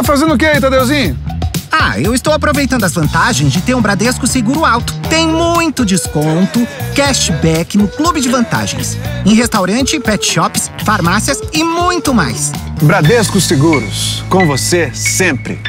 Tá fazendo o que aí, Tadeuzinho? Ah, eu estou aproveitando as vantagens de ter um Bradesco Seguro Alto. Tem muito desconto, cashback no Clube de Vantagens. Em restaurante, pet shops, farmácias e muito mais. Bradesco Seguros. Com você sempre.